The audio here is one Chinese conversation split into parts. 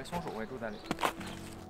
为松鼠会住在里面。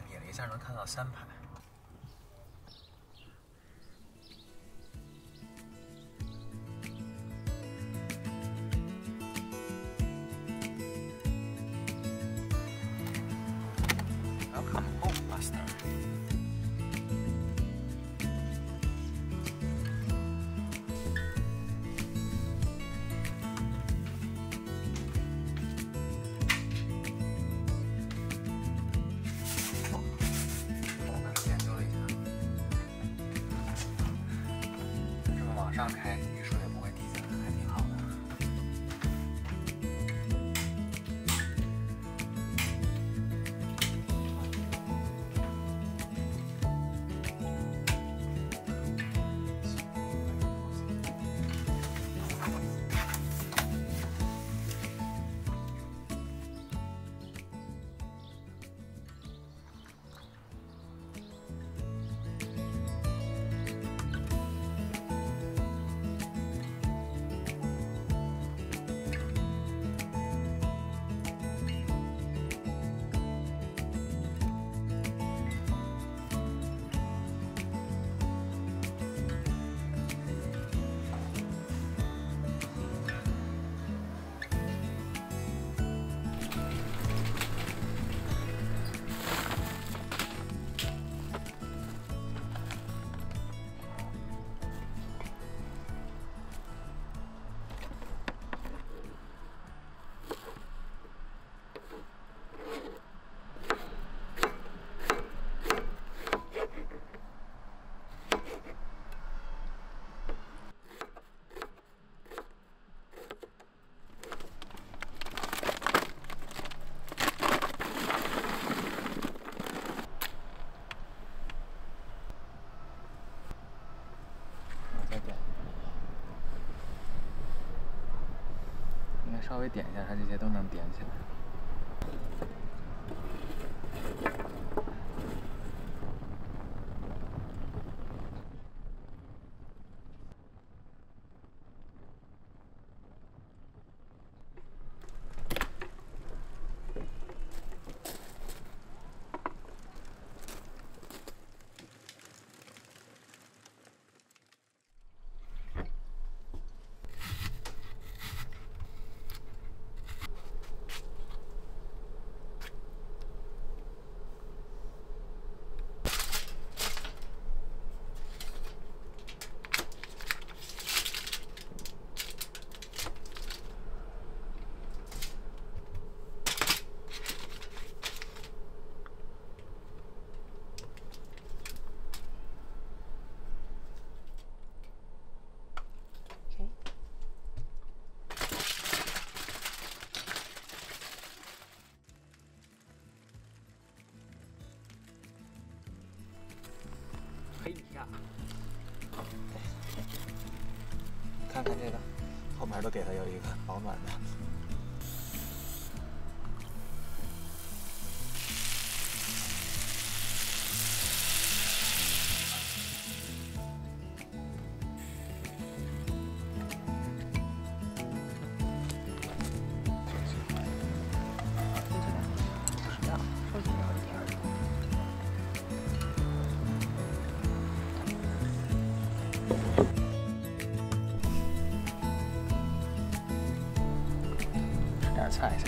点了，一下能看到三排。稍微点一下，它这些都能点起来。后面都给他有一个保暖的。吃点菜先，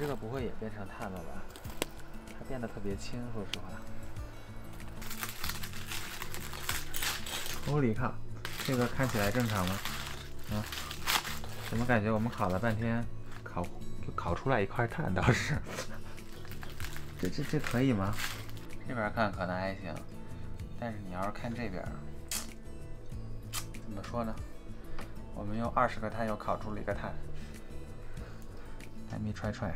这个不会也变成碳了吧？它变得特别轻，说实话。我里靠，这个看起来正常吗？啊？怎么感觉我们烤了半天，烤就烤出来一块碳倒是？这这这可以吗？这边看可能还行，但是你要是看这边，怎么说呢？我们用二十个碳又烤出了一个碳。Let me try try。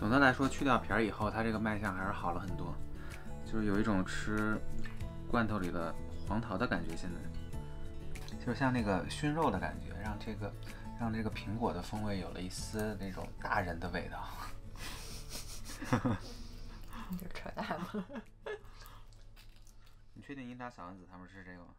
总的来说，去掉皮儿以后，它这个卖相还是好了很多，就是有一种吃罐头里的黄桃的感觉。现在就像那个熏肉的感觉，让这个让这个苹果的风味有了一丝那种大人的味道。你就扯淡吧。你确定樱桃小丸子他们是这个吗？